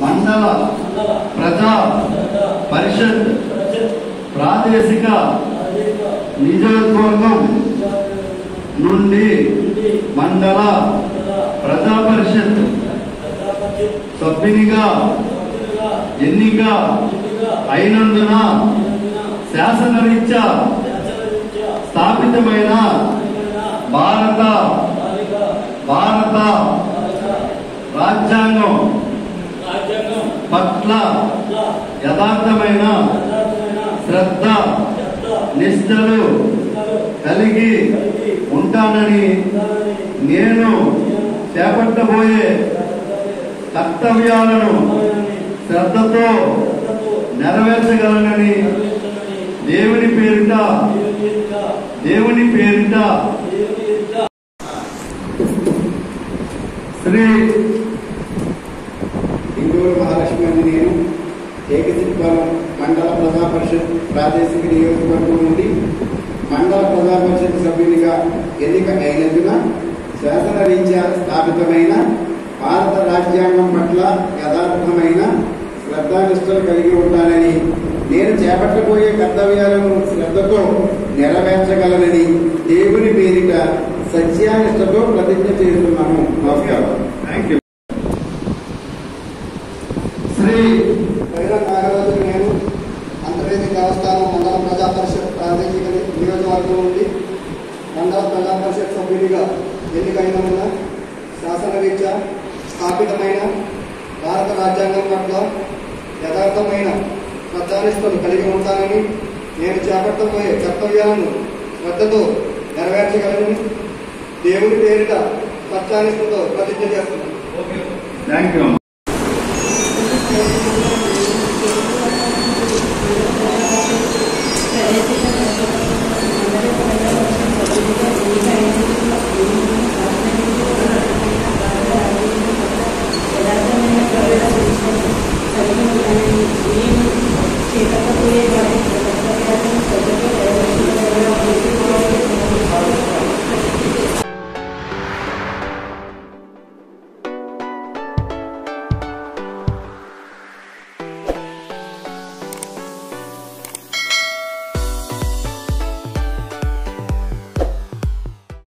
మండల ప్రజా పరిషత్ ప్రాదేశిక నియోజకవర్గం నుండి మండల ప్రజా పరిషత్ సభ్యునిగా ఎన్నిక అయినందున శాసనరీత్యా స్థాపితమైన భారత భారత రాజ్యాంగం పట్ల యథార్థమైన శ్రద్ధ నిష్టలు కలిగి ఉంటానని నేను చేపట్టబోయే కర్తవ్యాలను శ్రద్ధతో నెరవేర్చగలనని దేవుని పేరిట దేవుని పేరిట. శ్రీ ఇండోర్ మహాలక్ష్మి అని నేను ఏకశిల్పాలం మండల ప్రజా పరిషత్ ప్రాదేశిక నియోజకవర్గం నుండి మండల ప్రజా పరిషత్ సభ్యునిగా ఎన్నిక అయినందున శాసనరీత్యా స్థాపితమైన భారత రాజ్యాంగం పట్ల యథార్థమైన శ్రద్ధానిష్టలు కలిగి ఉండాలని నేను చేపట్టబోయే కర్తవ్యాలను శ్రద్ధతో నెరవేర్చగలనని దేవుని పేరిట సత్యానిష్టతో ప్రతిజ్ఞ చేస్తున్నాను. నమస్కారం థ్యాంక్ యూ శ్రీ పైన నాగరాజు నేను అంతర్వేది దేవస్థానం మండల ప్రజా పరిషత్ ప్రాదేశిక నియోజకవర్గం నుండి మండల ప్రజా పరిషత్ సభ్యునిగా ఎన్నికైనందున శాసనరీత్యా స్థాపితమైన భారత రాజ్యాంగం పట్ల యథార్థమైన శ్రద్ధానిష్టలు కలిగి ఉంటానని నేను చేపట్టబోయే కర్తవ్యాలను శ్రద్ధతో నెరవేర్చగలను దేవుని పేరిట సత్యానిష్టతో ప్రతిజ్ఞ చేస్తున్నాను. థ్యాంక్ యూ ये चेता का पूरे बारे